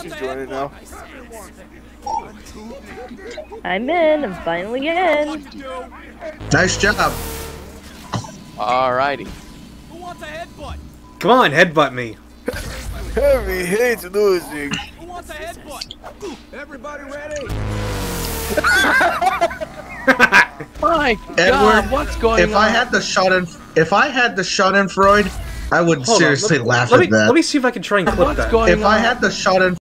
She's joining now. I'm in. I'm finally in. Nice job. Alrighty. Come on, headbutt me. Heavy hates losing. Everybody ready. My Edward, God, what's going If on? I had the shot in, if I had the shot in Freud, I would Hold on, seriously laugh let at me, that. Let me see if I can try and clip What's that. going if I had the shot in.